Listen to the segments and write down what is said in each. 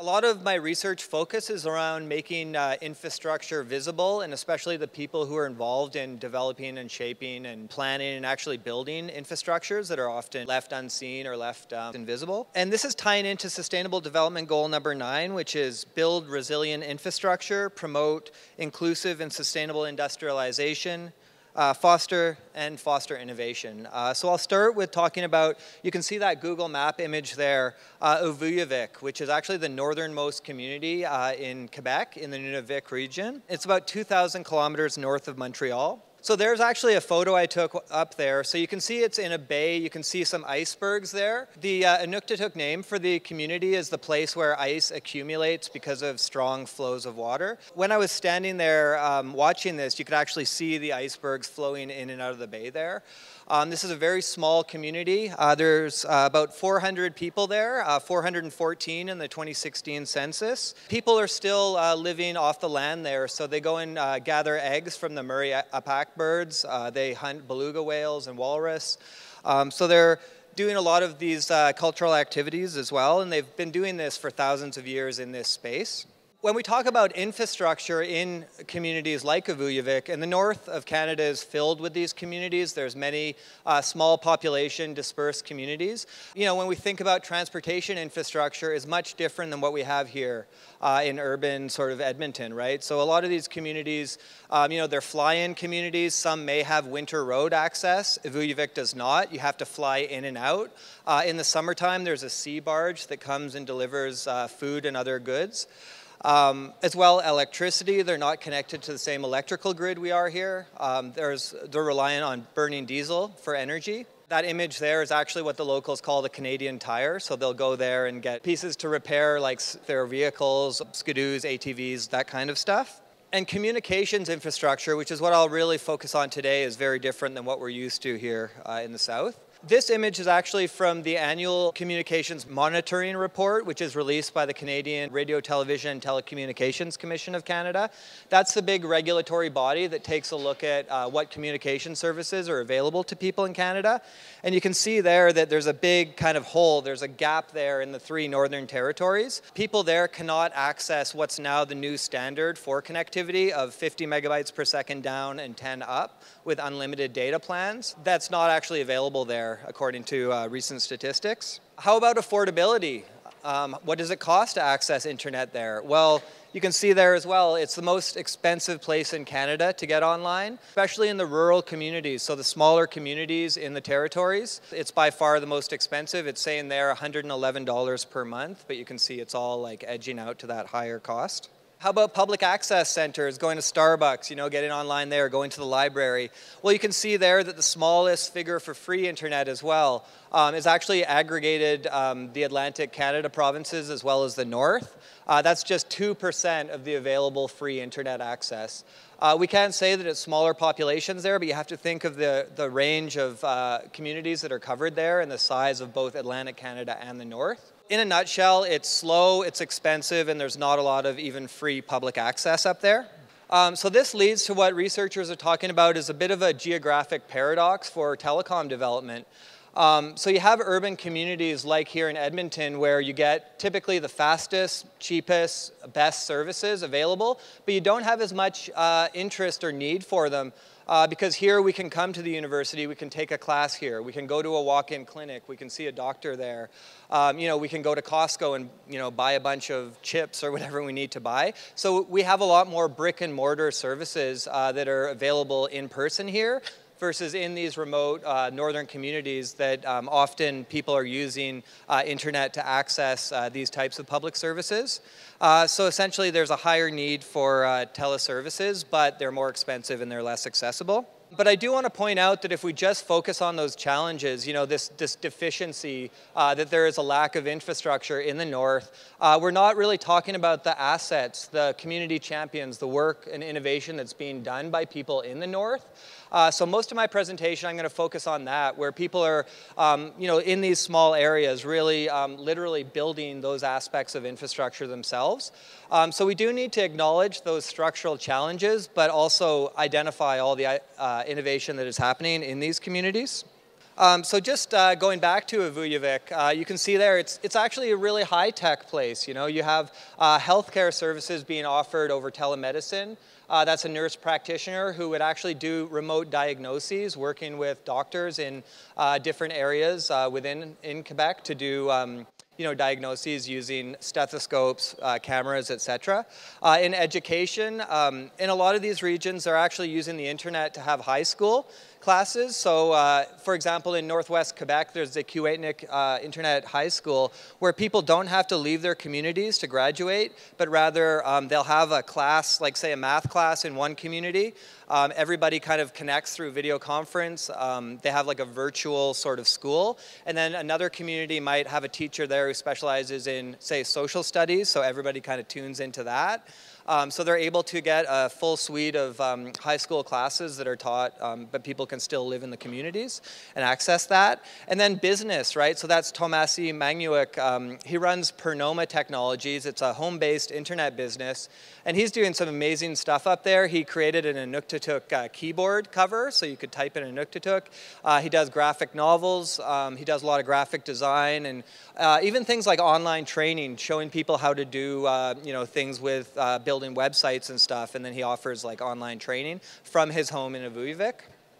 A lot of my research focuses around making uh, infrastructure visible and especially the people who are involved in developing and shaping and planning and actually building infrastructures that are often left unseen or left um, invisible. And this is tying into Sustainable Development Goal number nine, which is build resilient infrastructure, promote inclusive and sustainable industrialization, uh, foster and foster innovation. Uh, so I'll start with talking about, you can see that Google map image there, uh, Ivujivik, which is actually the northernmost community uh, in Quebec in the Nunavik region. It's about 2,000 kilometers north of Montreal. So there's actually a photo I took up there. So you can see it's in a bay. You can see some icebergs there. The uh, Inuktitut name for the community is the place where ice accumulates because of strong flows of water. When I was standing there um, watching this, you could actually see the icebergs flowing in and out of the bay there. Um, this is a very small community. Uh, there's uh, about 400 people there, uh, 414 in the 2016 census. People are still uh, living off the land there, so they go and uh, gather eggs from the Murray Apak birds. They hunt beluga whales and walrus. Um, so they're doing a lot of these cultural activities as well, and they've been doing this for thousands of years in this space. When we talk about infrastructure in communities like Ivujivik, and the north of Canada is filled with these communities, there's many uh, small population dispersed communities. You know, when we think about transportation infrastructure is much different than what we have here uh, in urban sort of Edmonton, right? So a lot of these communities, um, you know, they're fly-in communities. Some may have winter road access. Ivujivik does not. You have to fly in and out. Uh, in the summertime, there's a sea barge that comes and delivers uh, food and other goods. Um, as well, electricity, they're not connected to the same electrical grid we are here. Um, there's, they're reliant on burning diesel for energy. That image there is actually what the locals call the Canadian Tire. So they'll go there and get pieces to repair like their vehicles, skidoos, ATVs, that kind of stuff. And communications infrastructure, which is what I'll really focus on today, is very different than what we're used to here uh, in the South. This image is actually from the annual Communications Monitoring Report, which is released by the Canadian Radio, Television and Telecommunications Commission of Canada. That's the big regulatory body that takes a look at uh, what communication services are available to people in Canada. And you can see there that there's a big kind of hole, there's a gap there in the three northern territories. People there cannot access what's now the new standard for connectivity of 50 megabytes per second down and 10 up with unlimited data plans. That's not actually available there there, according to uh, recent statistics. How about affordability? Um, what does it cost to access internet there? Well, you can see there as well, it's the most expensive place in Canada to get online, especially in the rural communities. So the smaller communities in the territories, it's by far the most expensive. It's saying there $111 per month, but you can see it's all like edging out to that higher cost. How about public access centers, going to Starbucks, you know, getting online there, going to the library? Well, you can see there that the smallest figure for free internet as well um, is actually aggregated um, the Atlantic Canada provinces as well as the North. Uh, that's just 2% of the available free internet access. Uh, we can't say that it's smaller populations there, but you have to think of the, the range of uh, communities that are covered there and the size of both Atlantic Canada and the North in a nutshell, it's slow, it's expensive, and there's not a lot of even free public access up there. Um, so this leads to what researchers are talking about is a bit of a geographic paradox for telecom development. Um, so you have urban communities like here in Edmonton where you get typically the fastest, cheapest, best services available, but you don't have as much uh, interest or need for them uh, because here we can come to the university, we can take a class here, we can go to a walk-in clinic, we can see a doctor there. Um, you know, we can go to Costco and, you know, buy a bunch of chips or whatever we need to buy. So we have a lot more brick and mortar services uh, that are available in person here versus in these remote uh, northern communities that um, often people are using uh, internet to access uh, these types of public services. Uh, so essentially there's a higher need for uh, teleservices, but they're more expensive and they're less accessible. But I do want to point out that if we just focus on those challenges, you know, this, this deficiency, uh, that there is a lack of infrastructure in the north, uh, we're not really talking about the assets, the community champions, the work and innovation that's being done by people in the north. Uh, so most of my presentation, I'm going to focus on that, where people are, um, you know, in these small areas, really um, literally building those aspects of infrastructure themselves. Um, so we do need to acknowledge those structural challenges, but also identify all the uh, innovation that is happening in these communities. Um, so just uh, going back to Ivujivik, uh, you can see there it's, it's actually a really high-tech place. You know, you have uh, healthcare services being offered over telemedicine. Uh, that's a nurse practitioner who would actually do remote diagnoses, working with doctors in uh, different areas uh, within in Quebec to do um, you know, diagnoses using stethoscopes, uh, cameras, etc. Uh, in education, um, in a lot of these regions, they're actually using the internet to have high school classes. So, uh, for example, in Northwest Quebec, there's the Keewaytinook uh, Internet High School where people don't have to leave their communities to graduate, but rather um, they'll have a class, like say a math class in one community. Um, everybody kind of connects through video conference. Um, they have like a virtual sort of school. And then another community might have a teacher there who specializes in, say, social studies. So everybody kind of tunes into that. Um, so they're able to get a full suite of um, high school classes that are taught, um, but people can still live in the communities and access that. And then business, right? So that's Thomassie Mangiok. Um, he runs Pirnoma Technologies. It's a home-based internet business. And he's doing some amazing stuff up there. He created an Inuktitut uh, keyboard cover, so you could type in Inuktitut. Uh, he does graphic novels. Um, he does a lot of graphic design and uh, even things like online training, showing people how to do, uh, you know, things with uh, building websites and stuff, and then he offers like online training from his home in Ivujivik.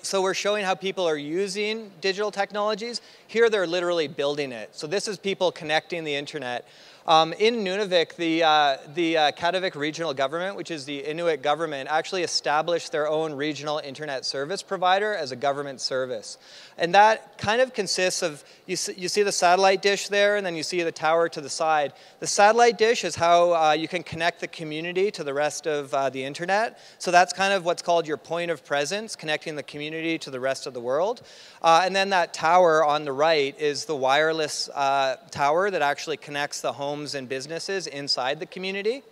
So we're showing how people are using digital technologies. Here they're literally building it. So this is people connecting the internet. Um, in Nunavik, the, uh, the uh, Kativik regional government, which is the Inuit government, actually established their own regional internet service provider as a government service. And that kind of consists of, you see, you see the satellite dish there, and then you see the tower to the side. The satellite dish is how uh, you can connect the community to the rest of uh, the internet. So that's kind of what's called your point of presence, connecting the community to the rest of the world. Uh, and then that tower on the right is the wireless uh, tower that actually connects the home homes and businesses inside the community.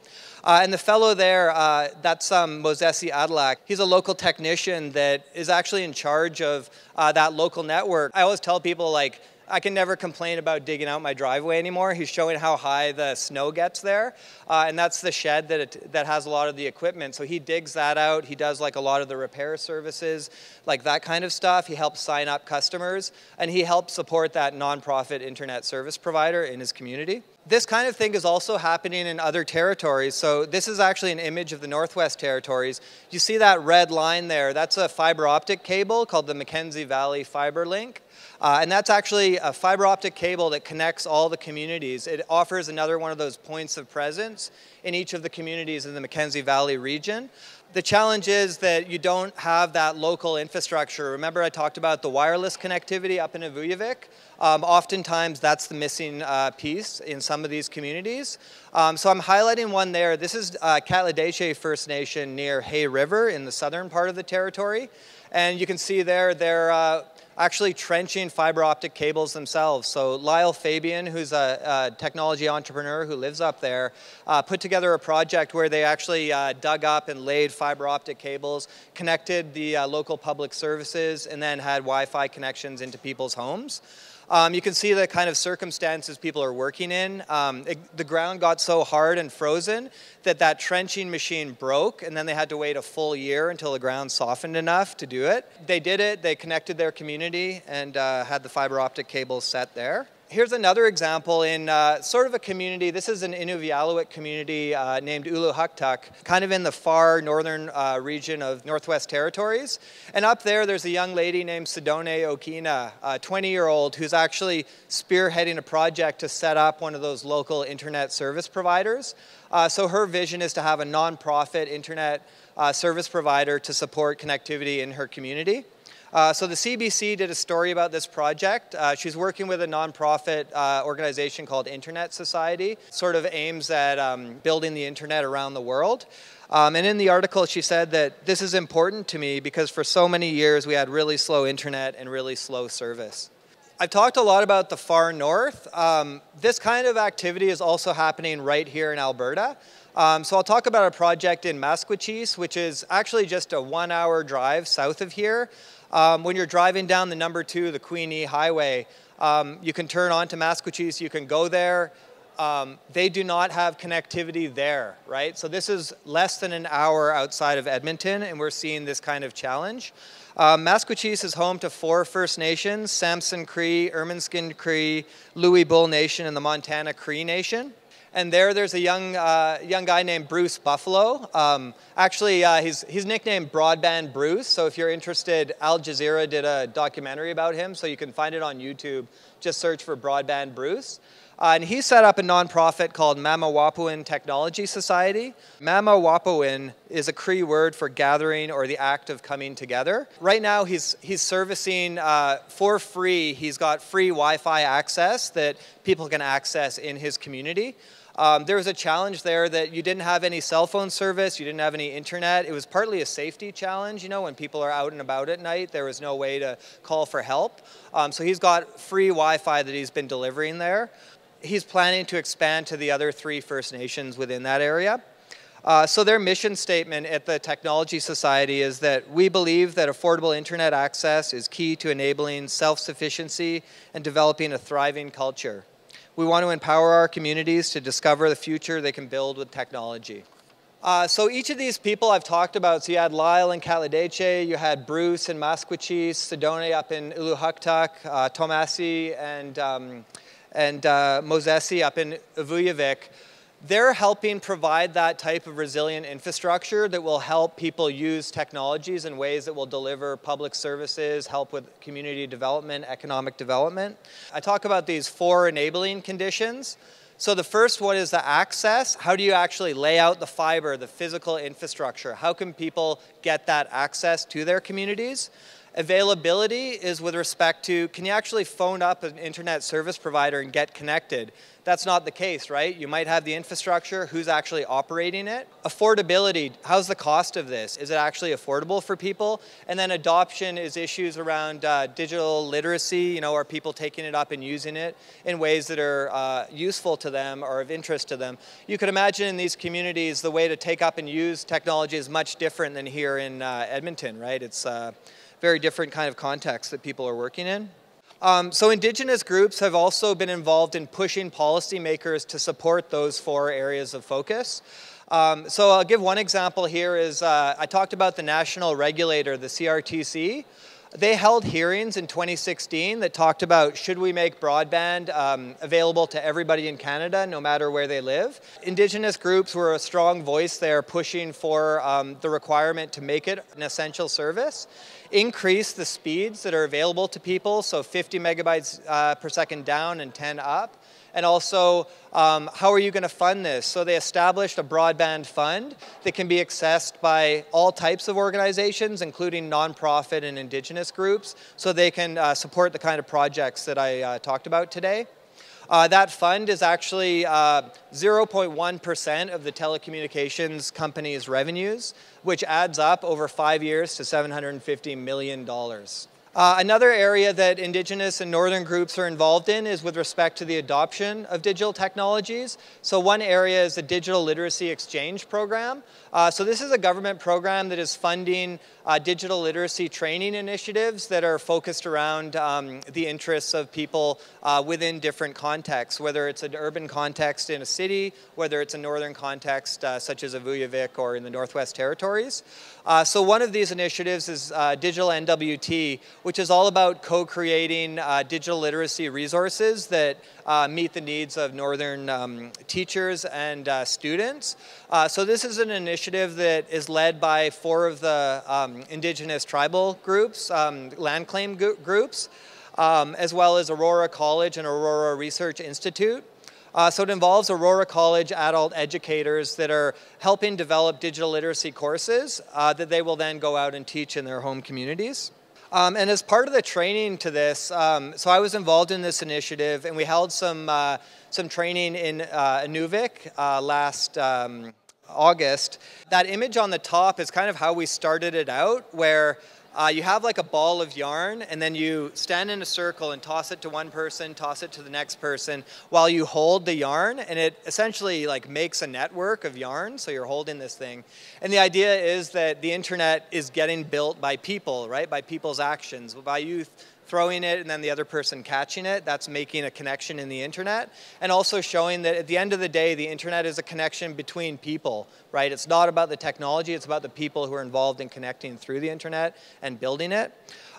Uh, and the fellow there, uh, that's um, Mosesi Adalak. He's a local technician that is actually in charge of uh, that local network. I always tell people, like, I can never complain about digging out my driveway anymore. He's showing how high the snow gets there. Uh, and that's the shed that, it, that has a lot of the equipment. So he digs that out. He does like a lot of the repair services, like that kind of stuff. He helps sign up customers and he helps support that nonprofit internet service provider in his community. This kind of thing is also happening in other territories. So this is actually an image of the Northwest Territories. You see that red line there? That's a fiber optic cable called the Mackenzie Valley Fiber Link. Uh, and that's actually a fiber optic cable that connects all the communities. It offers another one of those points of presence in each of the communities in the Mackenzie Valley region. The challenge is that you don't have that local infrastructure. Remember I talked about the wireless connectivity up in Ivujivik? Um, oftentimes that's the missing uh, piece in some of these communities. Um, so I'm highlighting one there. This is uh, K'atl'odeeche First Nation near Hay River in the southern part of the territory. And you can see there, they're uh, actually trenching fiber optic cables themselves. So Lyle Fabian, who's a, a technology entrepreneur who lives up there, uh, put together a project where they actually uh, dug up and laid fiber optic cables, connected the uh, local public services, and then had Wi-Fi connections into people's homes. Um, you can see the kind of circumstances people are working in. Um, it, the ground got so hard and frozen that that trenching machine broke, and then they had to wait a full year until the ground softened enough to do it. They did it, they connected their community and uh, had the fiber optic cable set there here's another example in uh, sort of a community. This is an Inuvialuit community uh, named Ulukhaktok, kind of in the far northern uh, region of Northwest Territories. And up there, there's a young lady named Sidone Okina, a 20-year-old who's actually spearheading a project to set up one of those local internet service providers. Uh, so her vision is to have a nonprofit internet uh, service provider to support connectivity in her community. Uh, so the CBC did a story about this project. Uh, she's working with a nonprofit uh, organization called Internet Society, sort of aims at um, building the internet around the world. Um, and in the article, she said that this is important to me because for so many years we had really slow internet and really slow service. I've talked a lot about the far north. Um, this kind of activity is also happening right here in Alberta. Um, so I'll talk about a project in Maskwacis, which is actually just a one hour drive south of here. Um, when you're driving down the number two, the Queenie Highway, um, you can turn onto Maskwacis, you can go there. Um, they do not have connectivity there, right? So this is less than an hour outside of Edmonton, and we're seeing this kind of challenge. Um, Maskwacis is home to four First Nations, Samson Cree, Ermineskin Cree, Louis Bull Nation, and the Montana Cree Nation. And there, there's a young, uh, young guy named Bruce Buffalo. Um, actually, uh, he's, he's nicknamed Broadband Bruce. So if you're interested, Al Jazeera did a documentary about him. So you can find it on YouTube. Just search for Broadband Bruce. Uh, and he set up a nonprofit called Mama Technology Society. Mama is a Cree word for gathering or the act of coming together. Right now, he's, he's servicing uh, for free, he's got free Wi Fi access that people can access in his community. Um, there was a challenge there that you didn't have any cell phone service, you didn't have any internet. It was partly a safety challenge, you know, when people are out and about at night, there was no way to call for help. Um, so he's got free Wi Fi that he's been delivering there he's planning to expand to the other three First Nations within that area. Uh, so their mission statement at the Technology Society is that we believe that affordable internet access is key to enabling self-sufficiency and developing a thriving culture. We want to empower our communities to discover the future they can build with technology. Uh, so each of these people I've talked about, so you had Lyle and K'atl'odeeche, you had Bruce and Maskwacis, Sedone up in Ulukhaktok, uh, Thomassie and um, and uh, Mosesi up in Ivujivik, they're helping provide that type of resilient infrastructure that will help people use technologies in ways that will deliver public services, help with community development, economic development. I talk about these four enabling conditions. So the first one is the access. How do you actually lay out the fiber, the physical infrastructure? How can people get that access to their communities? Availability is with respect to can you actually phone up an internet service provider and get connected? That's not the case, right? You might have the infrastructure, who's actually operating it? Affordability, how's the cost of this? Is it actually affordable for people? And then adoption is issues around uh, digital literacy, you know, are people taking it up and using it in ways that are uh, useful to them or of interest to them? You could imagine in these communities, the way to take up and use technology is much different than here in uh, Edmonton, right? It's uh, very different kind of context that people are working in. Um, so Indigenous groups have also been involved in pushing policymakers to support those four areas of focus. Um, so I'll give one example here is uh, I talked about the national regulator, the CRTC. They held hearings in 2016 that talked about should we make broadband um, available to everybody in Canada, no matter where they live. Indigenous groups were a strong voice there pushing for um, the requirement to make it an essential service, increase the speeds that are available to people, so 50 megabytes uh, per second down and 10 up, and also um, how are you going to fund this? So they established a broadband fund that can be accessed by all types of organizations, including nonprofit and indigenous groups, so they can uh, support the kind of projects that I uh, talked about today. Uh, that fund is actually 0.1% uh, of the telecommunications company's revenues, which adds up over five years to $750 million. Uh, another area that Indigenous and Northern groups are involved in is with respect to the adoption of digital technologies. So one area is the Digital Literacy Exchange Program. Uh, so this is a government program that is funding uh, digital literacy training initiatives that are focused around um, the interests of people uh, within different contexts, whether it's an urban context in a city, whether it's a northern context uh, such as Ivujivik or in the Northwest Territories. Uh, so one of these initiatives is uh, Digital NWT, which is all about co-creating uh, digital literacy resources that meet the needs of northern um, teachers and students. so this is an initiative that is led by four of the um, indigenous tribal groups, um, land claim groups, um, as well as Aurora College and Aurora Research Institute. Uh, so it involves Aurora College adult educators that are helping develop digital literacy courses uh, that they will then go out and teach in their home communities. Um, and as part of the training to this, um, so I was involved in this initiative and we held some, uh, some training in uh, Inuvik uh, last um, August. That image on the top is kind of how we started it out, where uh, you have like a ball of yarn and then you stand in a circle and toss it to one person, toss it to the next person while you hold the yarn and it essentially like makes a network of yarn. So you're holding this thing. And the idea is that the internet is getting built by people, right? By people's actions, by youth throwing it and then the other person catching it. That's making a connection in the internet. And also showing that at the end of the day, the internet is a connection between people, right? It's not about the technology, it's about the people who are involved in connecting through the internet and building it.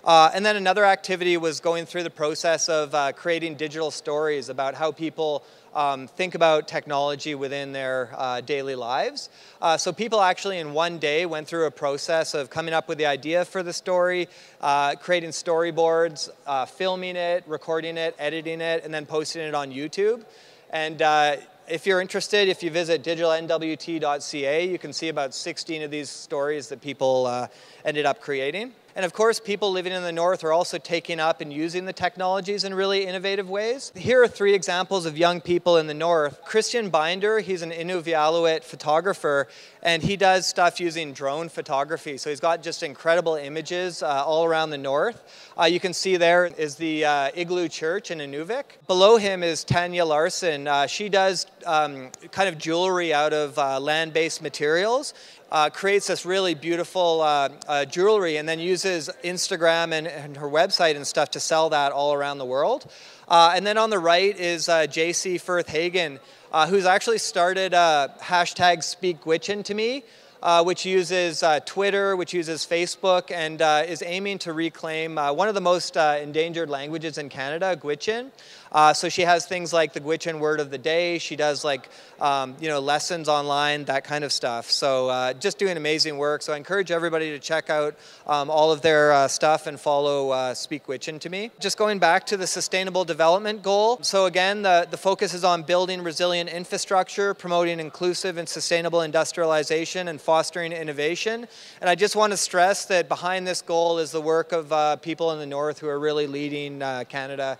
Uh, and then another activity was going through the process of uh, creating digital stories about how people um, think about technology within their uh, daily lives. Uh, so people actually in one day went through a process of coming up with the idea for the story, uh, creating storyboards, uh, filming it, recording it, editing it, and then posting it on YouTube. And uh, if you're interested, if you visit digitalnwt.ca, you can see about 16 of these stories that people uh, ended up creating. And of course, people living in the north are also taking up and using the technologies in really innovative ways. Here are three examples of young people in the north. Christian Binder, he's an Inuvialuit photographer, and he does stuff using drone photography. So he's got just incredible images uh, all around the north. Uh, you can see there is the uh, Igloo Church in Inuvik. Below him is Tanya Larson. Uh, she does um, kind of jewelry out of uh, land-based materials uh, creates this really beautiful jewelry and then uses Instagram and, and, her website and stuff to sell that all around the world. And then on the right is Jacey Firth Hagen, uh, who's actually started hashtag Speak Gwich'in to me. Uh, which uses uh, Twitter, which uses Facebook, and uh, is aiming to reclaim one of the most endangered languages in Canada, Gwich'in. Uh, so she has things like the Gwich'in word of the day. She does like, um, you know, lessons online, that kind of stuff. So uh, just doing amazing work. So I encourage everybody to check out um, all of their uh, stuff and follow uh, Speak Gwich'in to me. Just going back to the sustainable development goal. So again, the, the focus is on building resilient infrastructure, promoting inclusive and sustainable industrialization and fostering innovation. And I just want to stress that behind this goal is the work of uh, people in the North who are really leading uh, Canada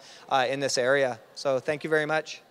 in this area area. So thank you very much.